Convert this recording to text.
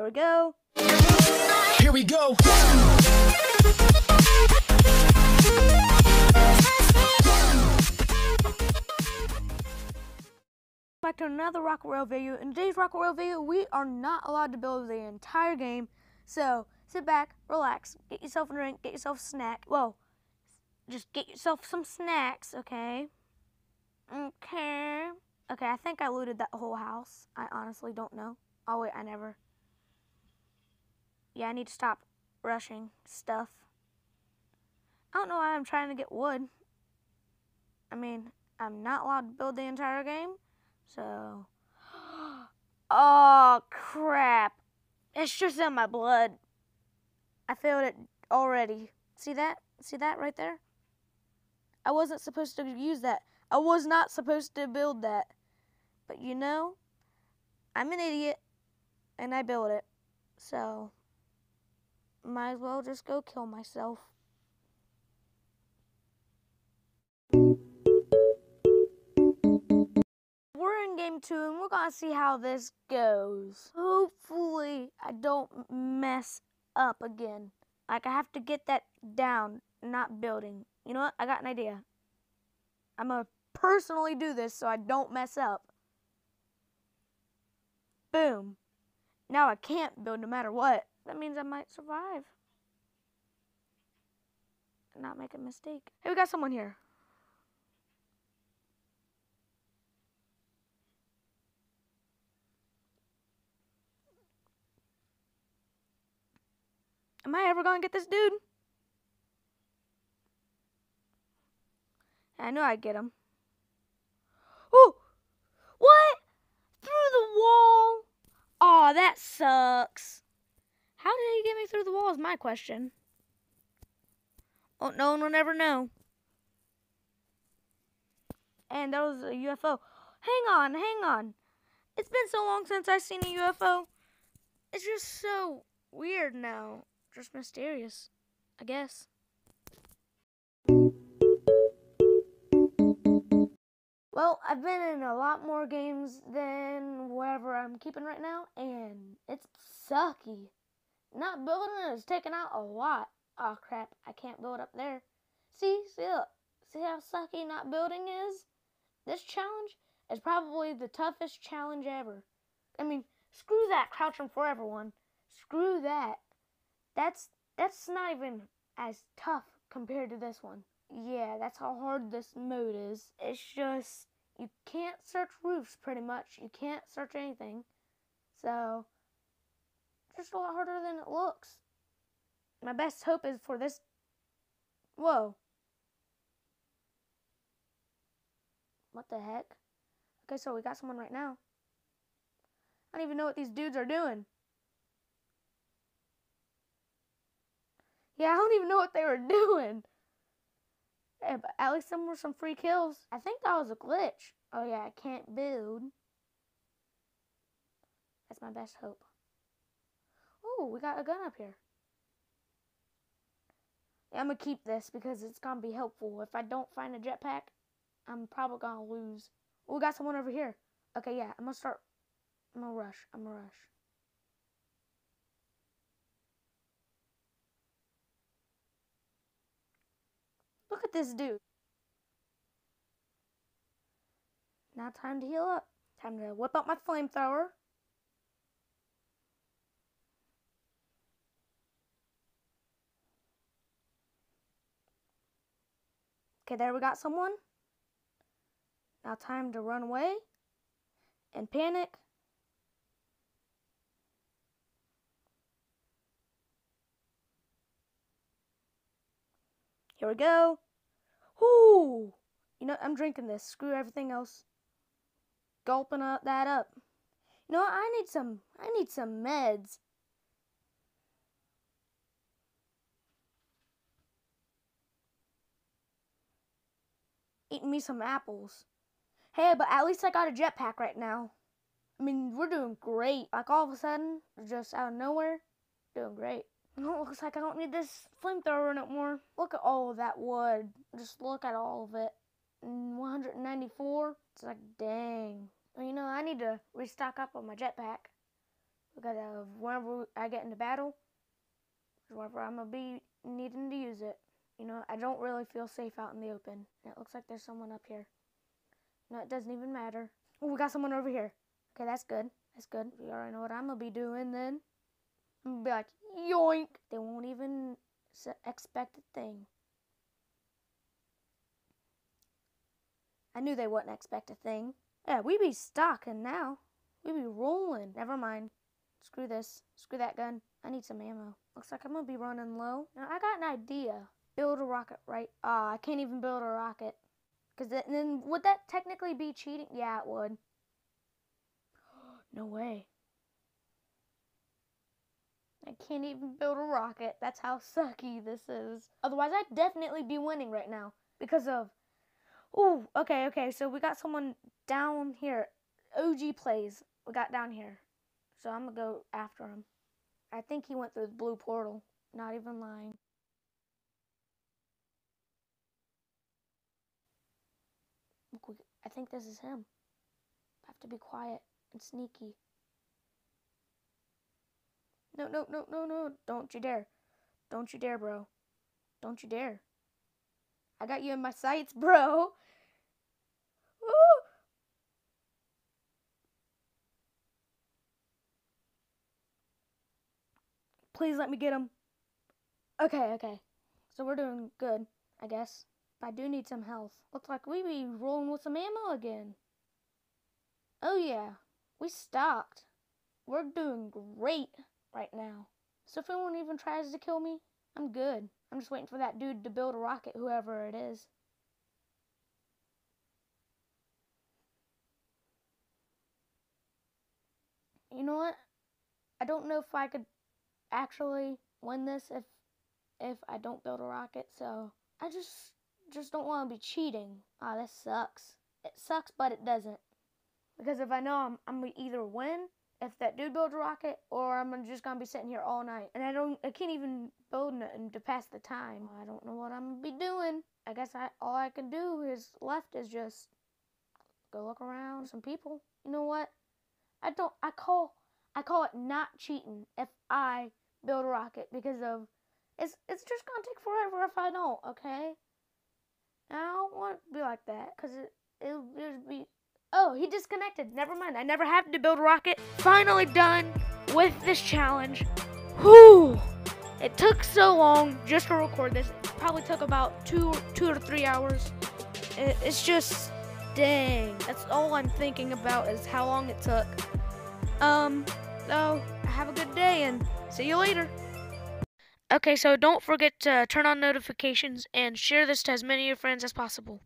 Here we go. Here we go. Back to another Rocket Royale video. In today's Rocket Royale video, we are not allowed to build the entire game. So sit back, relax, get yourself a drink, get yourself a snack. Well, just get yourself some snacks, okay? Okay. Okay, I think I looted that whole house. I honestly don't know. Oh wait, I never. Yeah, I need to stop rushing stuff. I don't know why I'm trying to get wood. I mean, I'm not allowed to build the entire game. So, oh crap! It's just in my blood. I failed it already. See that? See that right there? I wasn't supposed to use that. I was not supposed to build that. But you know, I'm an idiot and I built it. So, might as well just go kill myself. We're in game two and we're gonna see how this goes. Hopefully, I don't mess up again. Like, I have to get that down, not building. You know what? I got an idea. I'm gonna personally do this so I don't mess up. Boom. Now I can't build no matter what. That means I might survive. And not make a mistake. Hey, we got someone here. Am I ever gonna get this dude? I knew I'd get him. Oh! What? Through the wall? Aw, that sucks. How did he get me through the wall is my question. Oh, no one will ever know. And that was a UFO. Hang on, hang on. It's been so long since I've seen a UFO. It's just so weird now. Just mysterious, I guess. Well, I've been in a lot more games than whatever I'm keeping right now, and it's sucky. Not building is taking out a lot. Oh crap, I can't build up there. See, see, look. See how sucky not building is? This challenge is probably the toughest challenge ever. I mean, screw that crouching forever one. Screw that. That's that's not even as tough compared to this one. Yeah, that's how hard this mode is. It's just you can't search roofs pretty much. You can't search anything. So just a lot harder than it looks. My best hope is for this Whoa. What the heck? Okay, so we got someone right now. I don't even know what these dudes are doing. Yeah, I don't even know what they were doing. Hey, but at least some were some free kills. I think that was a glitch. Oh yeah, I can't build. That's my best hope. Oh, we got a gun up here. Yeah, I'm gonna keep this because it's gonna be helpful. If I don't find a jetpack, I'm probably gonna lose. Oh, we got someone over here. Okay, yeah, I'm gonna start. I'm gonna rush. I'm gonna rush. This dude. Now time to heal up. Time to whip out my flamethrower. Okay, there we got someone. Now time to run away and panic. Here we go. Ooh. You know, I'm drinking this. Screw everything else. Gulping up that up. You know, I need some I need some meds. Eating me some apples. Hey, but at least I got a jetpack right now. I mean, we're doing great. Like all of a sudden, just out of nowhere, doing great. No, it looks like I don't need this flamethrower anymore. Look at all of that wood. Just look at all of it. Mm, 194. It's like, dang. You know, I need to restock up on my jetpack. because whenever I get into battle, whenever I'm gonna be needing to use it. You know, I don't really feel safe out in the open. And it looks like there's someone up here. No, it doesn't even matter. Oh, we got someone over here. Okay, that's good. That's good. We already know what I'm gonna be doing then. I'm gonna be like, yoink. They won't even expect a thing. I knew they wouldn't expect a thing. Yeah, we be stocking now. We be rolling. Never mind. Screw this. Screw that gun. I need some ammo. Looks like I'm gonna be running low. Now I got an idea. Build a rocket right. Ah, uh, I can't even build a rocket. Cause then would that technically be cheating? Yeah, it would. no way. I can't even build a rocket. That's how sucky this is. Otherwise, I'd definitely be winning right now because of. Ooh, okay, okay. So we got someone down here. OG plays. We got down here. So I'm gonna go after him. I think he went through the blue portal. Not even lying. I think this is him. I have to be quiet and sneaky. No, no, no, no, no. Don't you dare. Don't you dare, bro. Don't you dare. I got you in my sights, bro. Ooh. Please let me get him. Okay, okay. So we're doing good, I guess. But I do need some health. Looks like we be rolling with some ammo again. Oh yeah, we stocked. We're doing great right now. So if anyone even tries to kill me, I'm good. I'm just waiting for that dude to build a rocket, whoever it is. You know what? I don't know if I could actually win this if if I don't build a rocket, so I just just don't want to be cheating. Ah, oh, this sucks. It sucks, but it doesn't. Because if I know I'm, I'm either win if that dude builds a rocket, or I'm just gonna be sitting here all night, and I don't, I can't even build nothing to pass the time. I don't know what I'm gonna be doing. I guess I all I can do is left is just go look around some people. You know what? I don't. I call I call it not cheating if I build a rocket because of it's it's just gonna take forever if I don't. Okay. I don't want to be like that because it, it'll just be. Oh, he disconnected. Never mind. I never had to build a rocket. Finally done with this challenge. Whew! It took so long just to record this. It probably took about two, two to three hours. It, it's just, dang. That's all I'm thinking about is how long it took. Um, so have a good day and see you later. Okay, so don't forget to turn on notifications and share this to as many of your friends as possible.